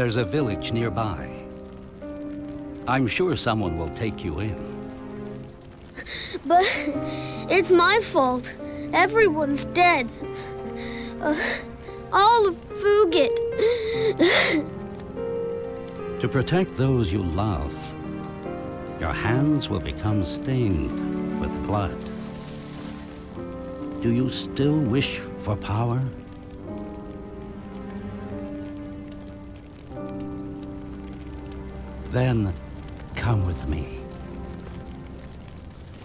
There's a village nearby. I'm sure someone will take you in. But it's my fault. Everyone's dead. Uh, all of Fugit. To protect those you love, your hands will become stained with blood. Do you still wish for power? Then come with me.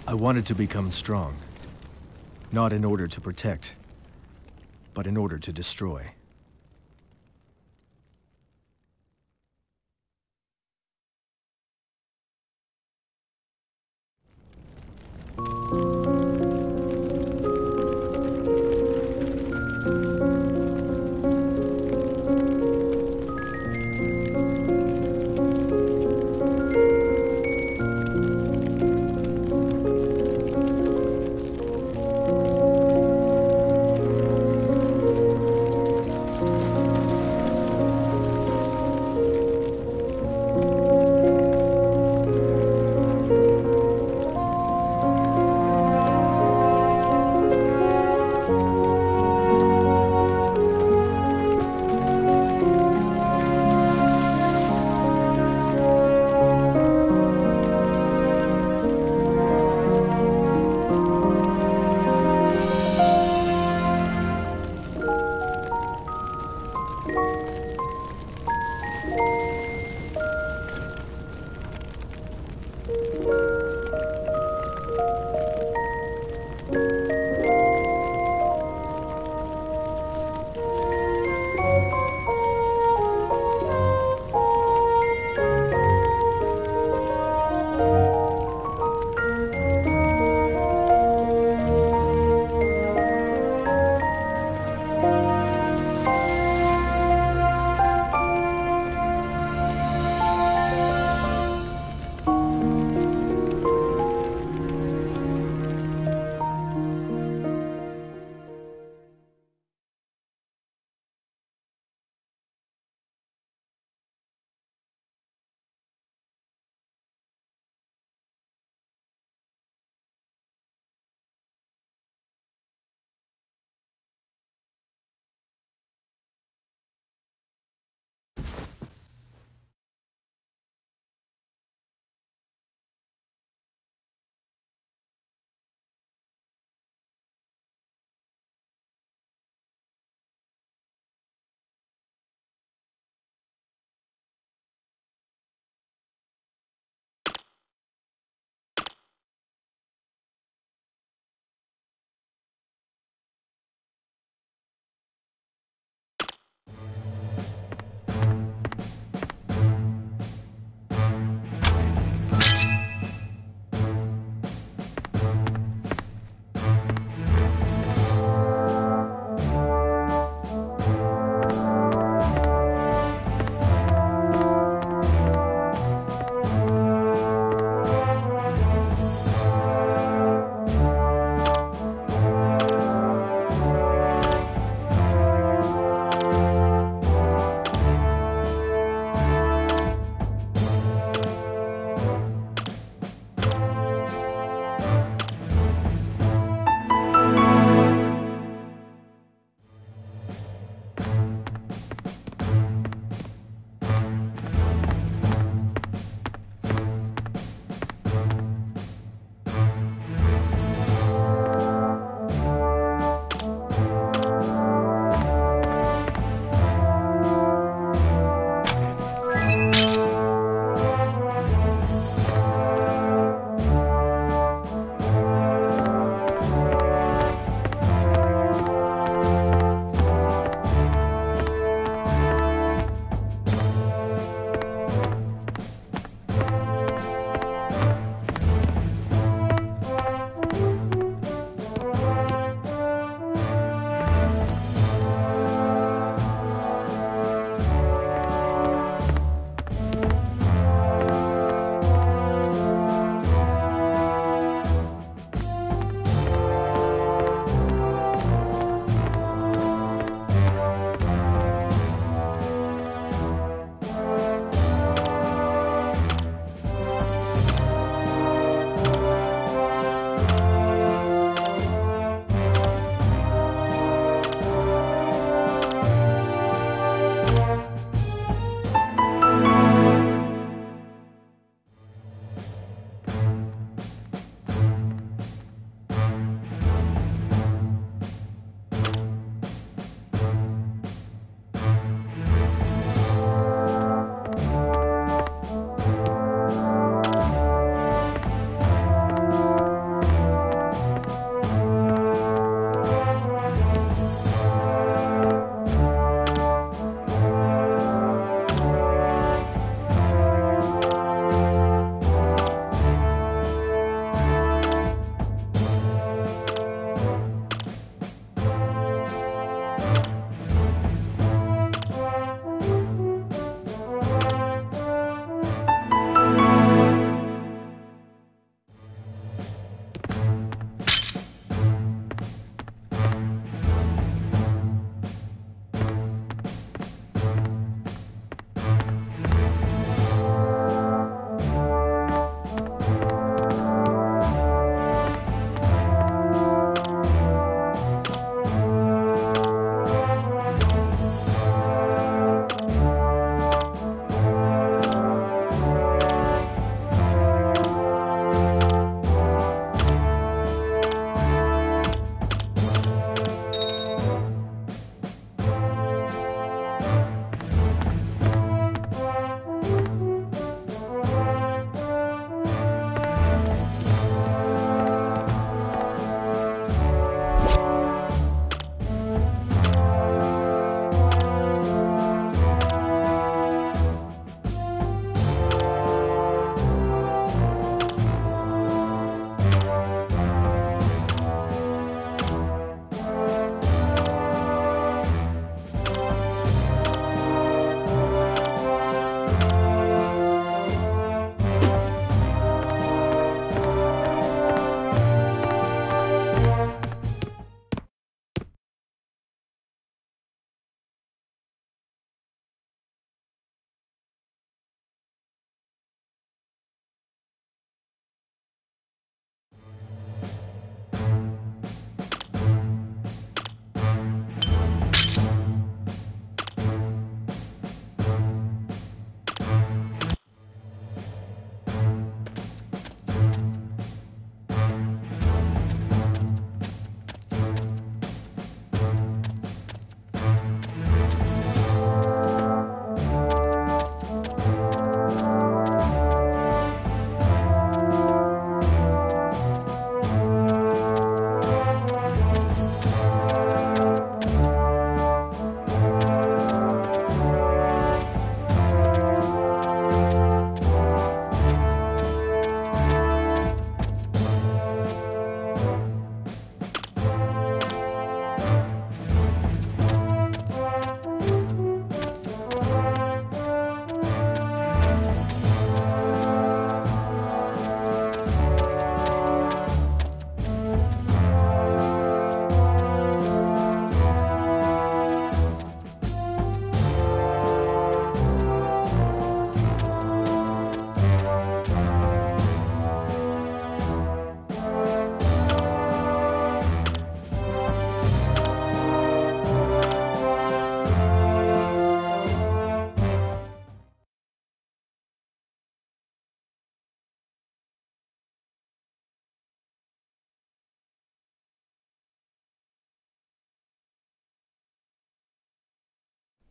I wanted to become strong. Not in order to protect, but in order to destroy.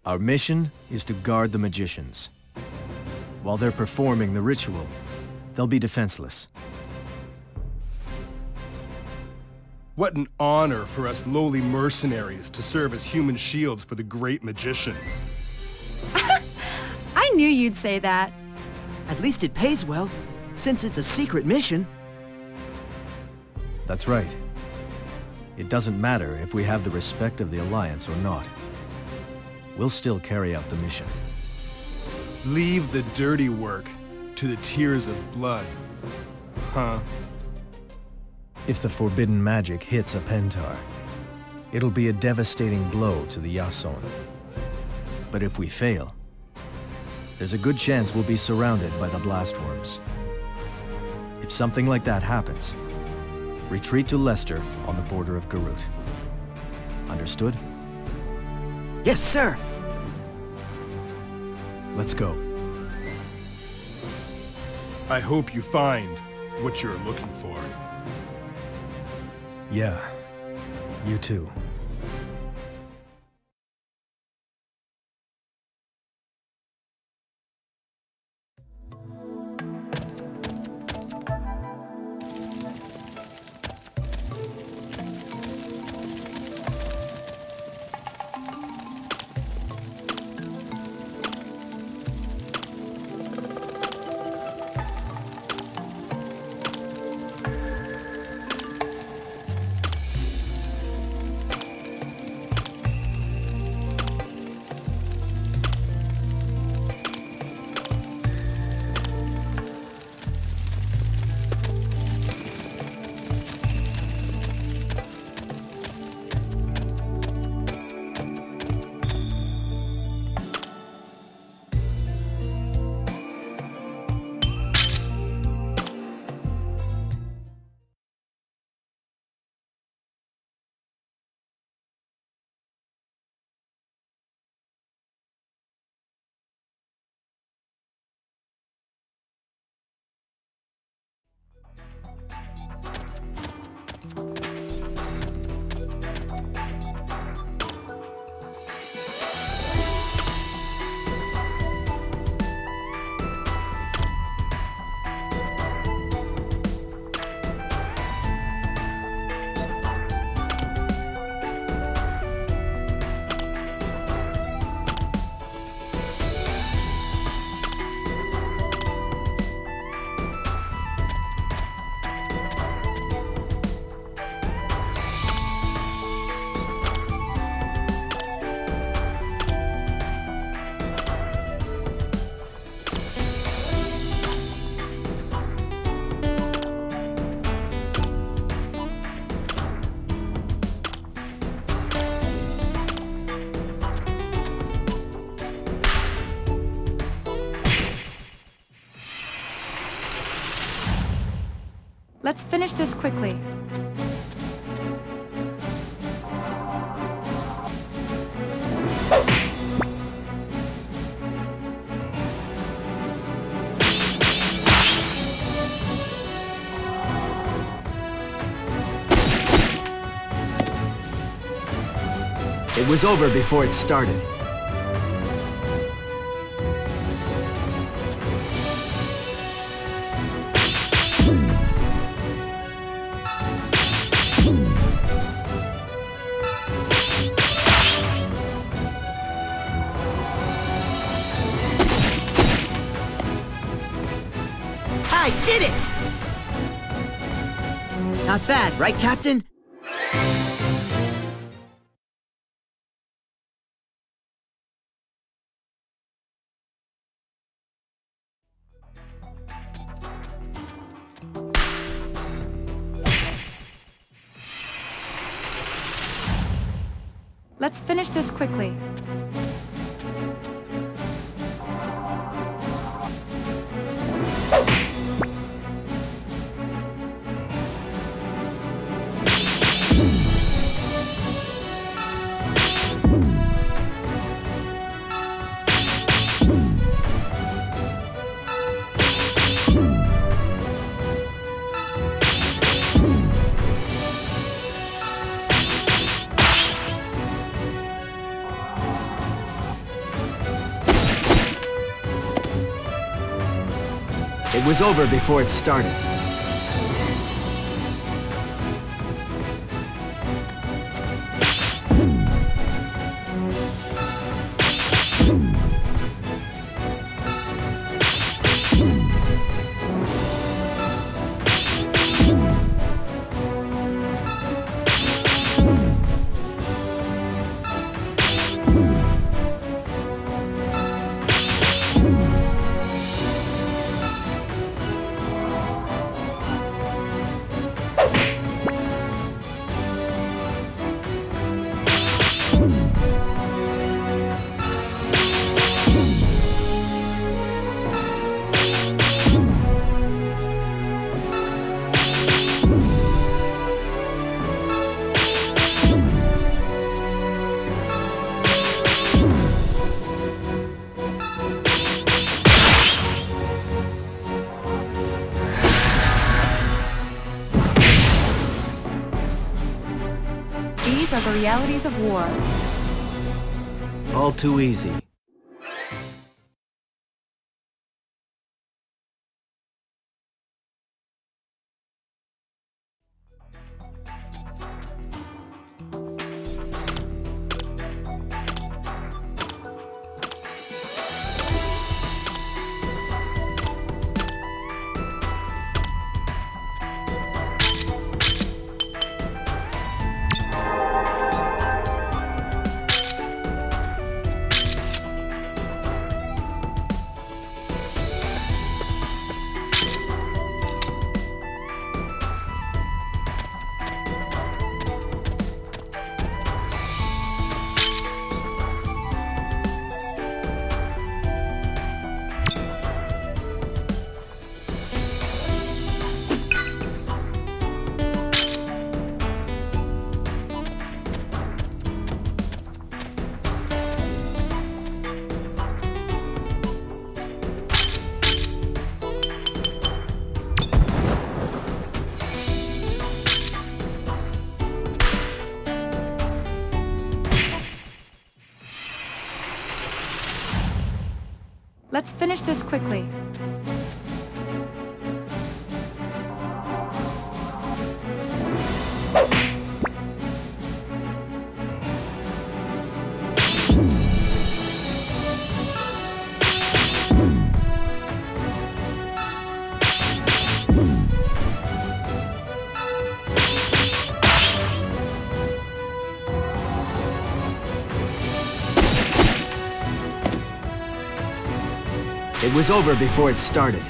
Our mission is to guard the magicians. While they're performing the ritual, they'll be defenseless. What an honor for us lowly mercenaries to serve as human shields for the great magicians. I knew you'd say that. At least it pays well, since it's a secret mission. That's right. It doesn't matter if we have the respect of the Alliance or not. We'll still carry out the mission. Leave the dirty work to the tears of blood. Huh. If the forbidden magic hits a Pentar, it'll be a devastating blow to the Yason. But if we fail, there's a good chance we'll be surrounded by the Blastworms. If something like that happens, retreat to Leicester on the border of Garut. Understood? Yes, sir! Let's go. I hope you find what you're looking for. Yeah, you too. Finish this quickly. It was over before it started. Right, Captain? Let's finish this quickly. Was over before it started. Realities of war. All too easy. Finish this quickly. Was over before it started.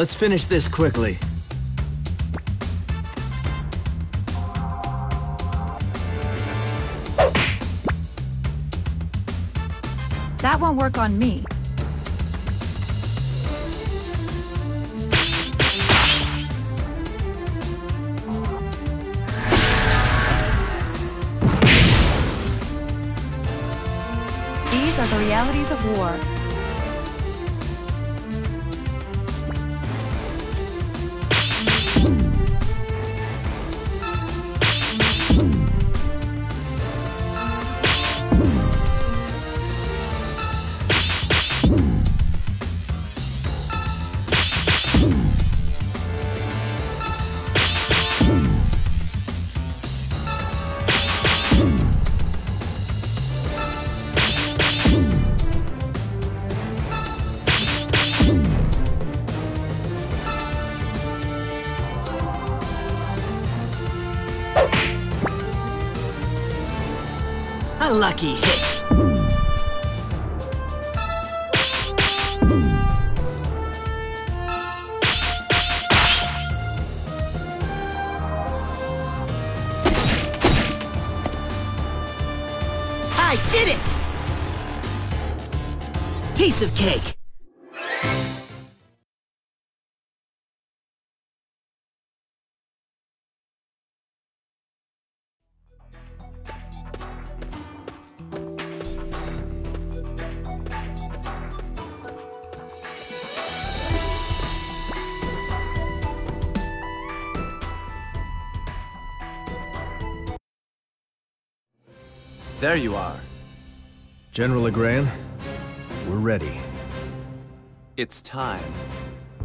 Let's finish this quickly. That won't work on me. A lucky hit! I did it! Piece of cake! There you are. General Legrand, we're ready. It's time.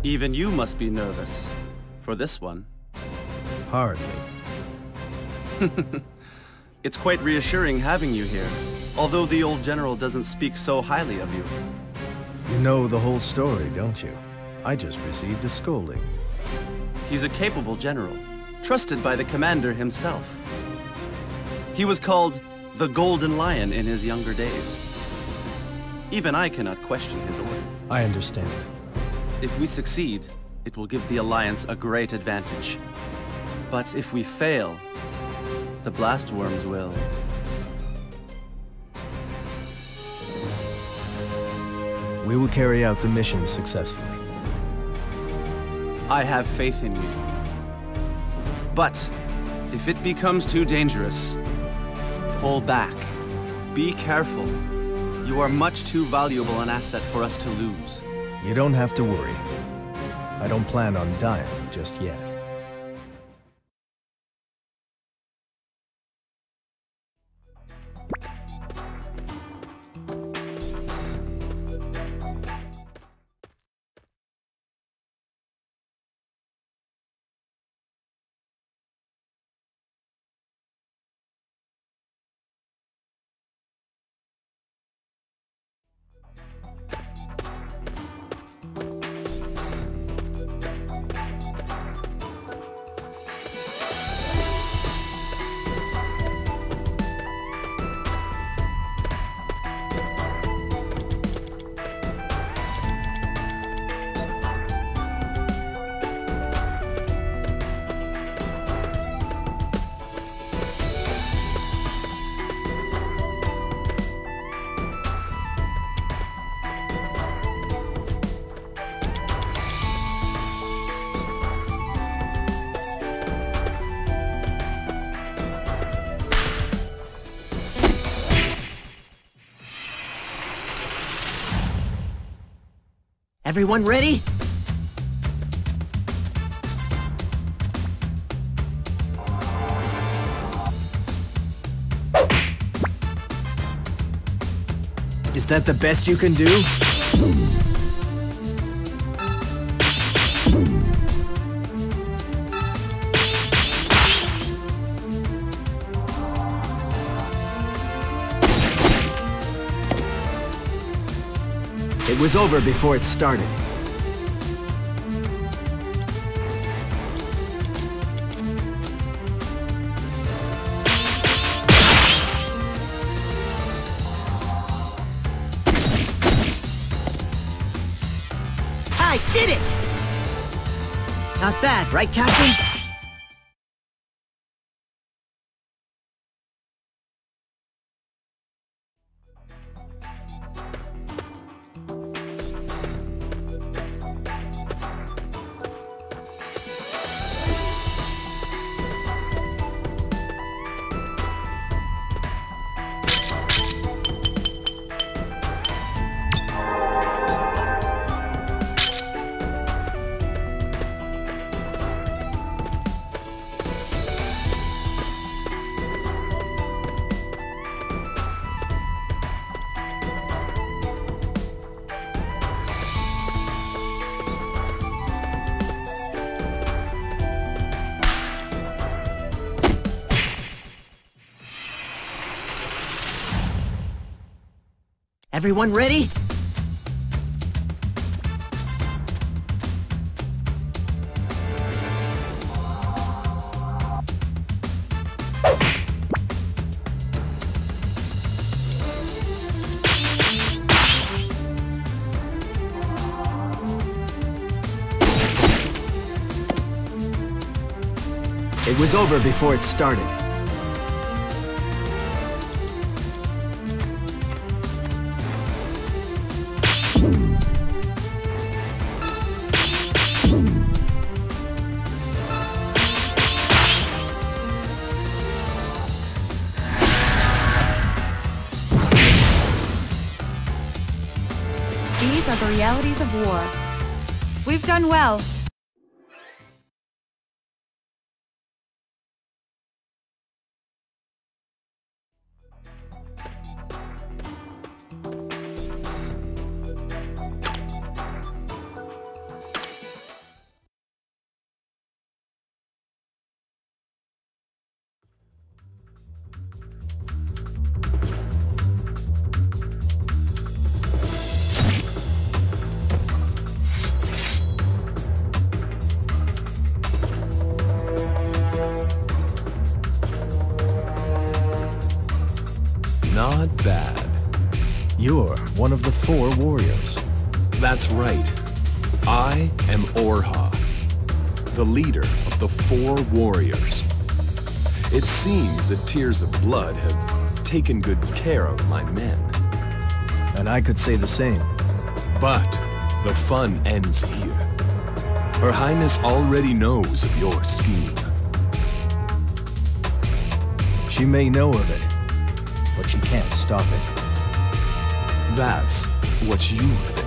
Even you must be nervous. For this one. Hardly. It's quite reassuring having you here. Although the old general doesn't speak so highly of you. You know the whole story, don't you? I just received a scolding. He's a capable general, trusted by the commander himself. He was called the Golden Lion in his younger days. Even I cannot question his order. I understand. If we succeed, it will give the Alliance a great advantage. But if we fail, the blast worms will. We will carry out the mission successfully. I have faith in you. But if it becomes too dangerous, pull back. Be careful. You are much too valuable an asset for us to lose. You don't have to worry. I don't plan on dying just yet. Everyone ready? Is that the best you can do? It was over before it started. I did it! Not bad, right, Captain? Everyone ready? It was over before it started. We've done well. Four warriors. That's right. I am Orha, the leader of the four warriors. It seems that Tears of Blood have taken good care of my men. And I could say the same. But the fun ends here. Her Highness already knows of your scheme. She may know of it, but she can't stop it. That's what you think.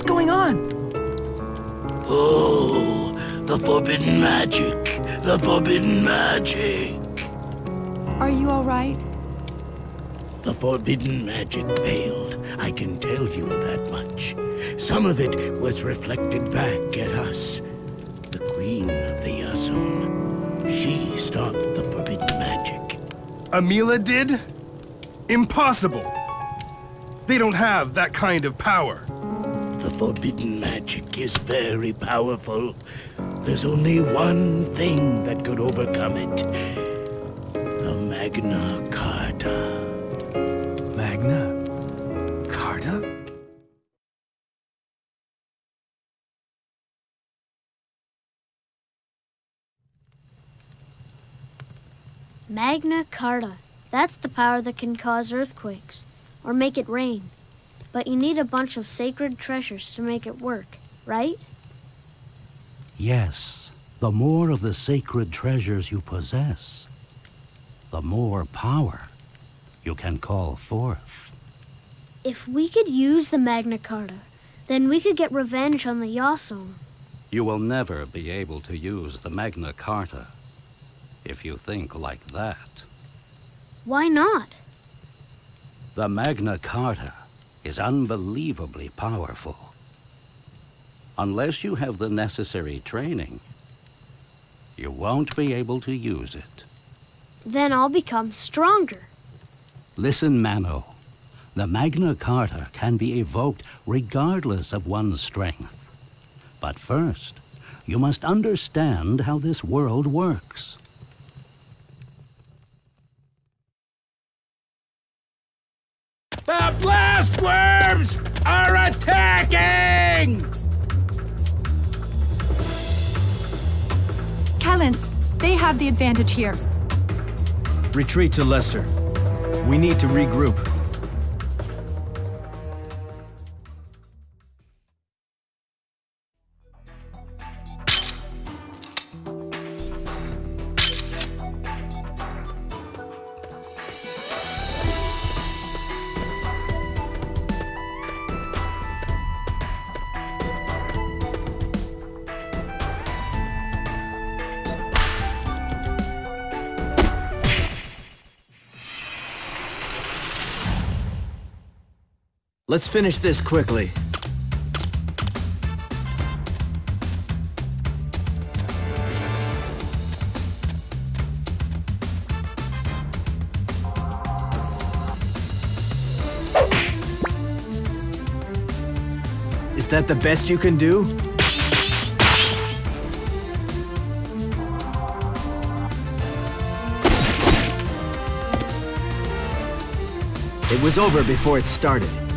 What's going on? Oh, the forbidden magic. The forbidden magic. Are you all right? The forbidden magic failed. I can tell you that much. Some of it was reflected back at us. The queen of the Yason. She stopped the forbidden magic. Amila did? Impossible! They don't have that kind of power. The forbidden magic is very powerful. There's only one thing that could overcome it. The Magna Carta. Magna? Carta? Magna Carta. That's the power that can cause earthquakes or make it rain. But you need a bunch of sacred treasures to make it work, right? Yes, the more of the sacred treasures you possess, the more power you can call forth. If we could use the Magna Carta, then we could get revenge on the Yason. You will never be able to use the Magna Carta if you think like that. Why not? The Magna Carta is unbelievably powerful. Unless you have the necessary training, you won't be able to use it. Then I'll become stronger. Listen, Mano. The Magna Carta can be evoked regardless of one's strength. But first, you must understand how this world works. Attacking! Calintz, they have the advantage here. Retreat to Lester. We need to regroup. Let's finish this quickly. Is that the best you can do? It was over before it started.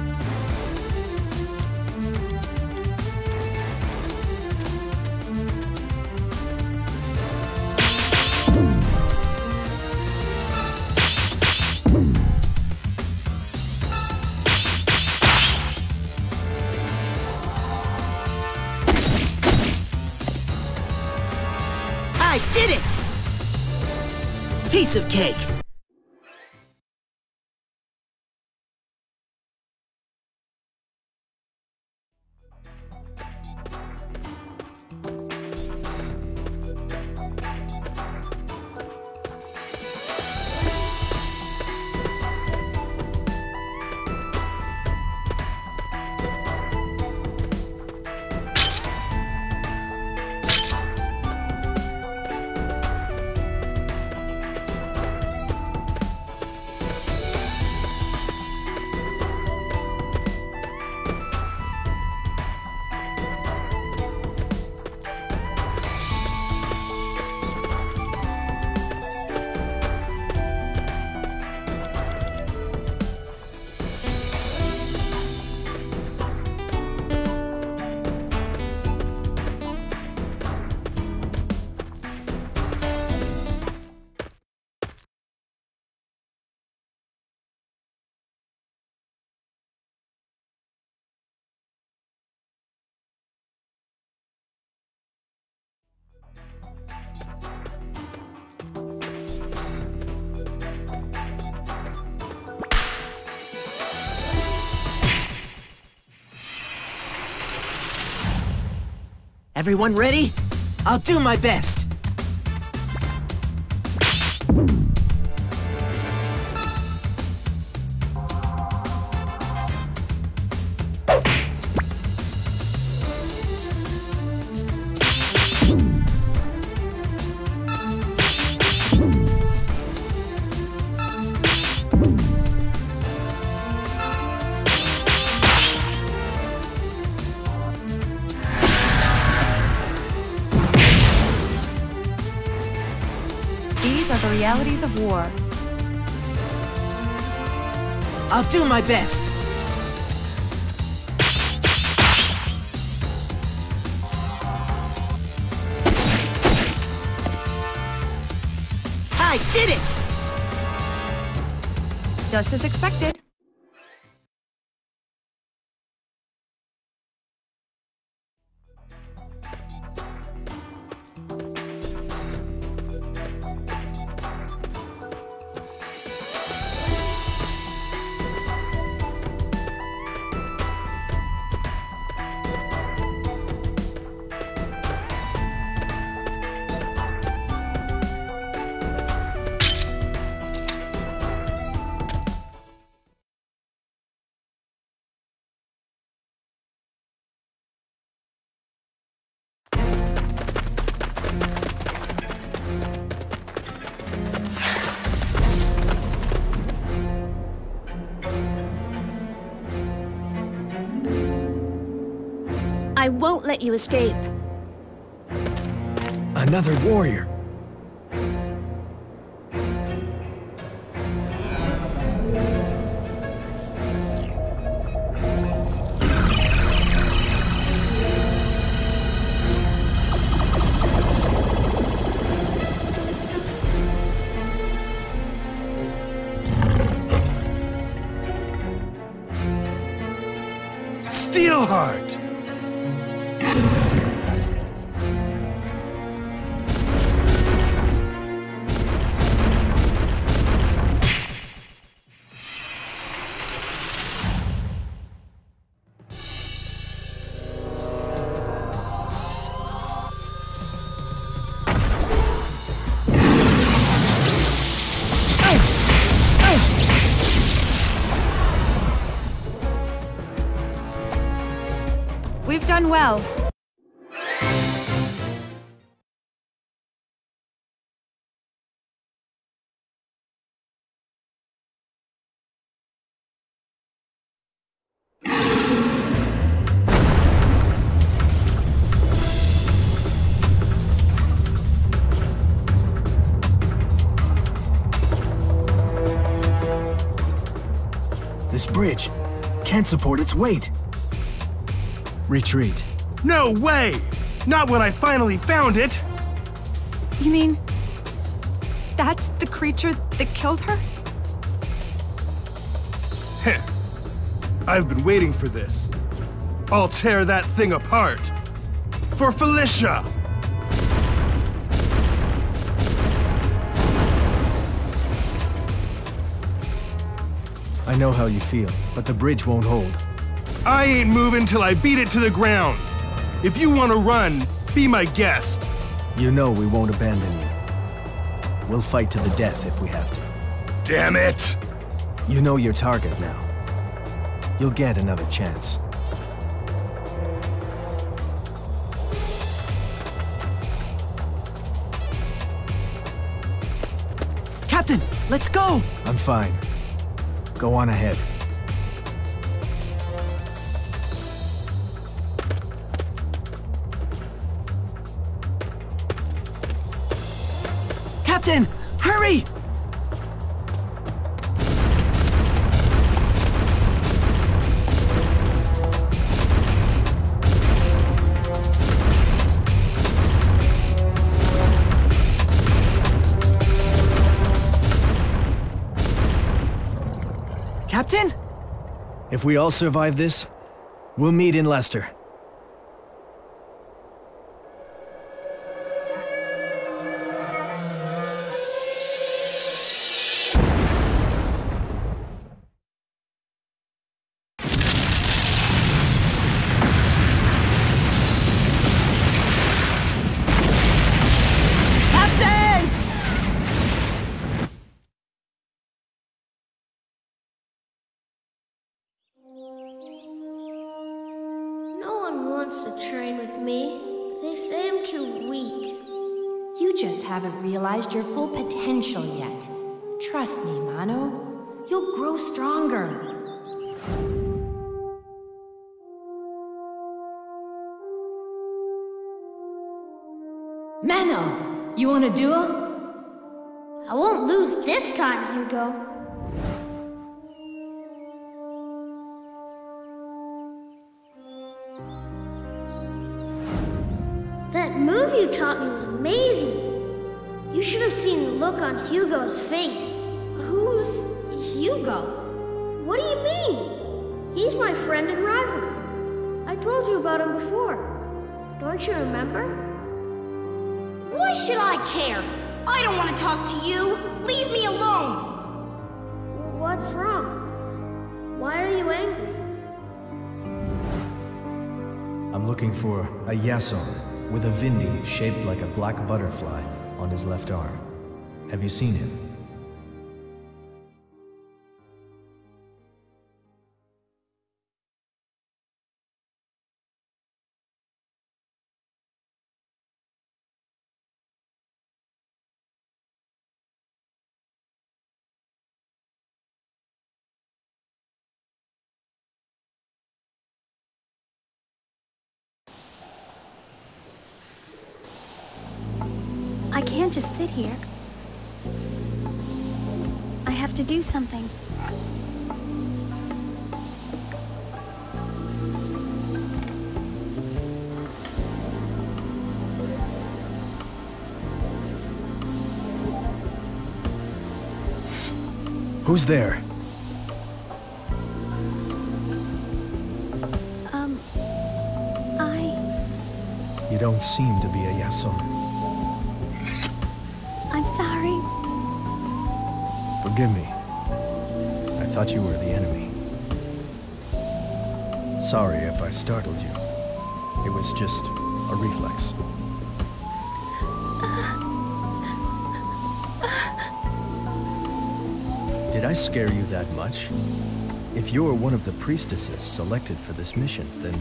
Everyone ready? I'll do my best. Realities of war. I'll do my best. I did it! Just as expected. Let you escape. Another warrior. Well. This bridge can't support its weight. Retreat. No way! Not when I finally found it! You mean... That's the creature that killed her? Heh. I've been waiting for this. I'll tear that thing apart. For Felicia! I know how you feel, but the bridge won't hold. I ain't moving till I beat it to the ground. If you want to run, be my guest. You know we won't abandon you. We'll fight to the death if we have to. Damn it! You know your target now. You'll get another chance. Captain, let's go! I'm fine. Go on ahead. If we all survive this, we'll meet in Leicester. You want a duel? I won't lose this time, Hugo. That move you taught me was amazing. You should have seen the look on Hugo's face. Who's Hugo? What do you mean? He's my friend and rival. I told you about him before. Don't you remember? Why should I care? I don't want to talk to you. Leave me alone. What's wrong? Why are you angry? I'm looking for a Yason with a Vindi shaped like a black butterfly on his left arm. Have you seen him? There? Did I scare you that much? If you're one of the priestesses selected for this mission, then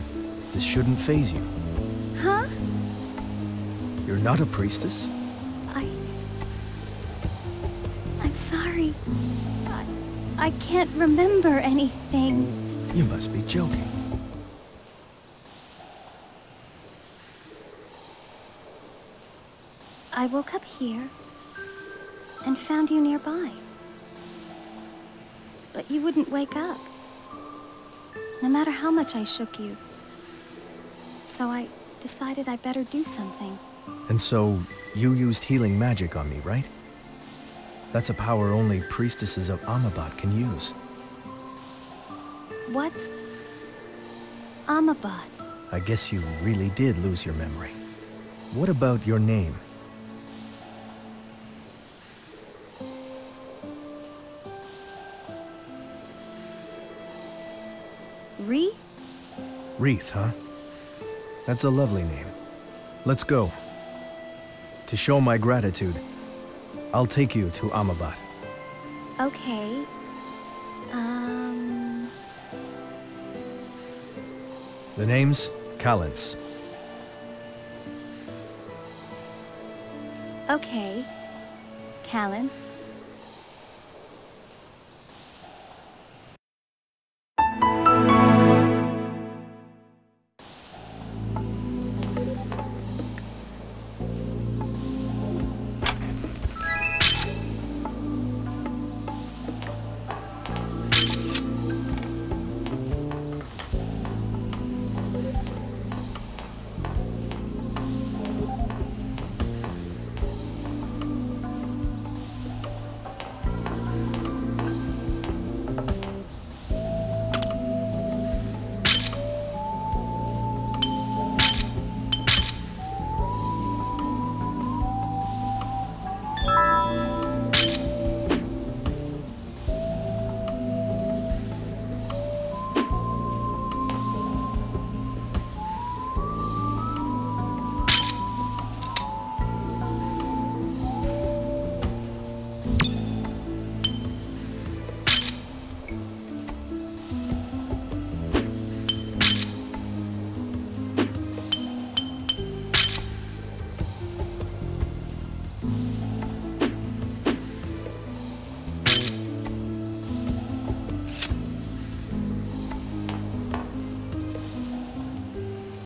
this shouldn't phase you. Huh? You're not a priestess? I... I'm sorry. I... I can't remember anything. You must be joking. I woke up here and found you nearby. But you wouldn't wake up. No matter how much I shook you. So I decided I better do something. And so, you used healing magic on me, right? That's a power only priestesses of Amabat can use. What's... Amabat? I guess you really did lose your memory. What about your name? Reith, huh? That's a lovely name. Let's go. To show my gratitude, I'll take you to Amabat. Okay. Um... The name's Calintz. Okay. Callan.